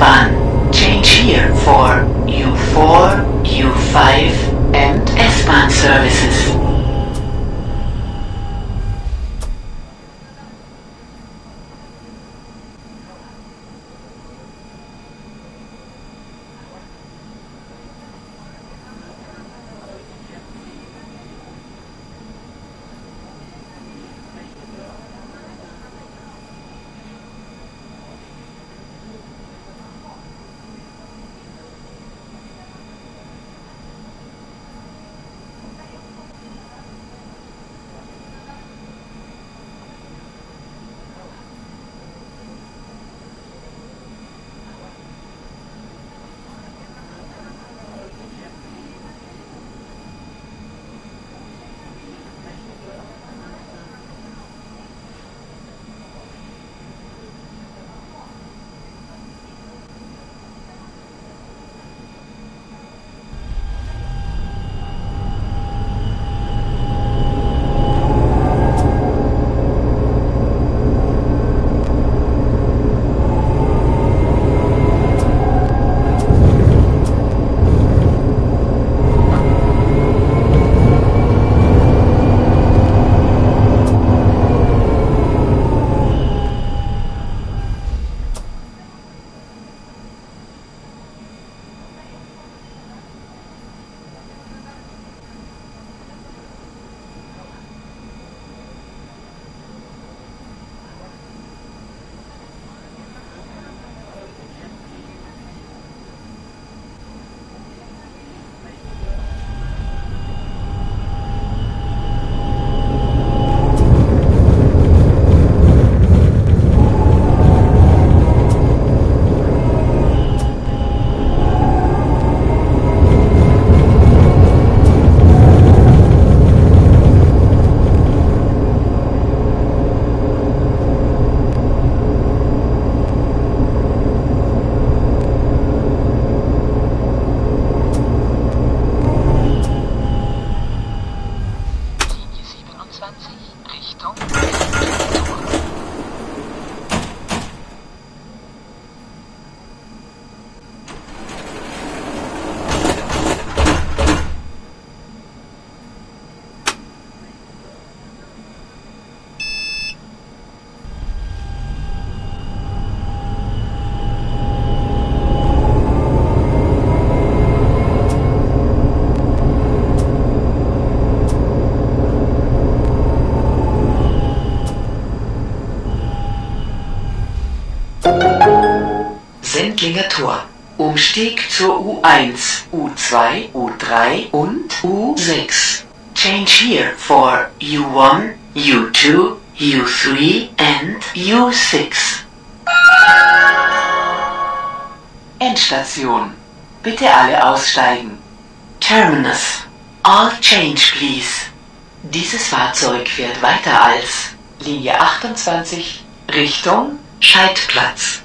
span. Change here for U4, U5 and S-Bahn services. U1, U2, U3 und U6. Change here for U1, U2, U3 and U6. Endstation. Bitte alle aussteigen. Terminus. All change, please. Dieses Fahrzeug fährt weiter als Linie 28 Richtung Scheidplatz.